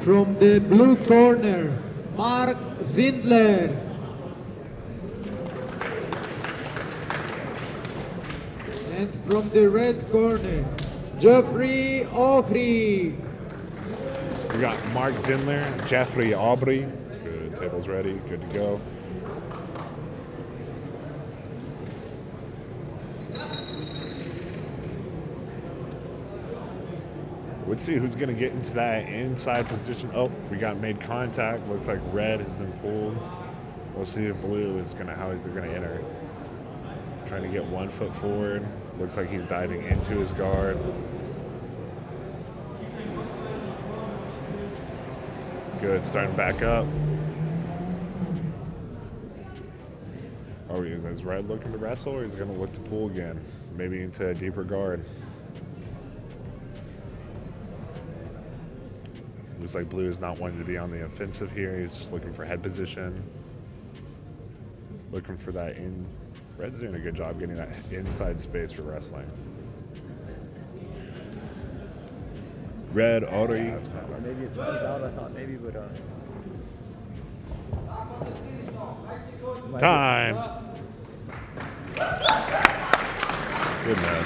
From the blue corner, Marc Zindler. And from the red corner, Jofrey Ohri. We got Marc Zindler, Jofrey Ohri. Good, table's ready, good to go. Let's see who's going to get into that inside position. Oh, we got made contact. Looks like red has been pulled. We'll see if blue is going to how they're going to enter. Trying to get one foot forward. Looks like he's diving into his guard. Good, starting back up. Oh, is, Red looking to wrestle or is he going to look to pull again? Maybe into a deeper guard. Looks like Blue is not wanting to be on the offensive here. He's just looking for head position. Looking for that in. Red's doing a good job getting that inside space for wrestling. Red, Ohri. Or maybe it turns out. I thought maybe, but uh. Time. Good man.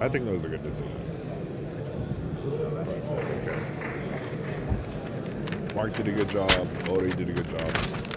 I think that was a good decision. Okay. Marc did a good job. Odie did a good job.